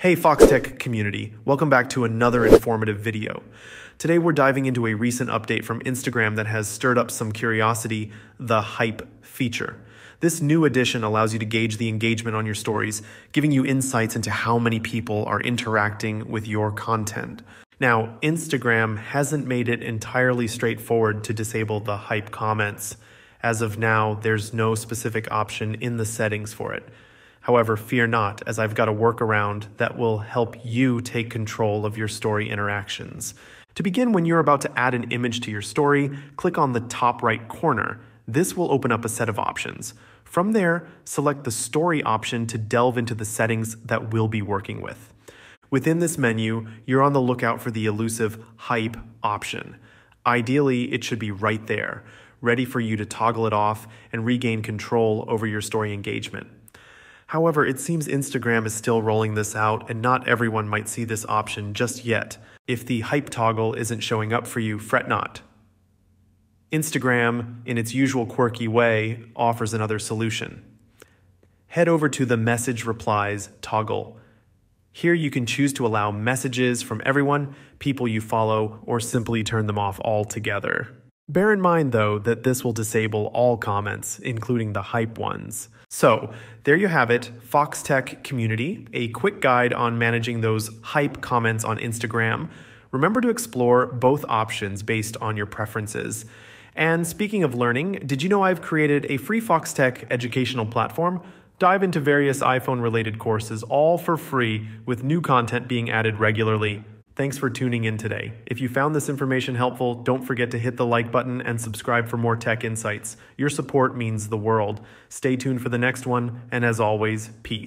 Hey Foxtecc community, welcome back to another informative video. Today we're diving into a recent update from Instagram that has stirred up some curiosity, the Hype feature. This new addition allows you to gauge the engagement on your stories, giving you insights into how many people are interacting with your content. Now, Instagram hasn't made it entirely straightforward to disable the Hype comments. As of now, there's no specific option in the settings for it. However, fear not, as I've got a workaround that will help you take control of your story interactions. To begin, when you're about to add an image to your story, click on the top right corner. This will open up a set of options. From there, select the Story option to delve into the settings that we'll be working with. Within this menu, you're on the lookout for the elusive Hype option. Ideally, it should be right there, ready for you to toggle it off and regain control over your story engagement. However, it seems Instagram is still rolling this out, and not everyone might see this option just yet. If the hype toggle isn't showing up for you, fret not. Instagram, in its usual quirky way, offers another solution. Head over to the Message Replies toggle. Here you can choose to allow messages from everyone, people you follow, or simply turn them off altogether. Bear in mind, though, that this will disable all comments, including the hype ones. So, there you have it Foxtecc Community, a quick guide on managing those hype comments on Instagram. Remember to explore both options based on your preferences. And speaking of learning, did you know I've created a free Foxtecc educational platform? Dive into various iPhone related courses all for free with new content being added regularly. Thanks for tuning in today. If you found this information helpful, don't forget to hit the like button and subscribe for more tech insights. Your support means the world. Stay tuned for the next one, and as always, peace.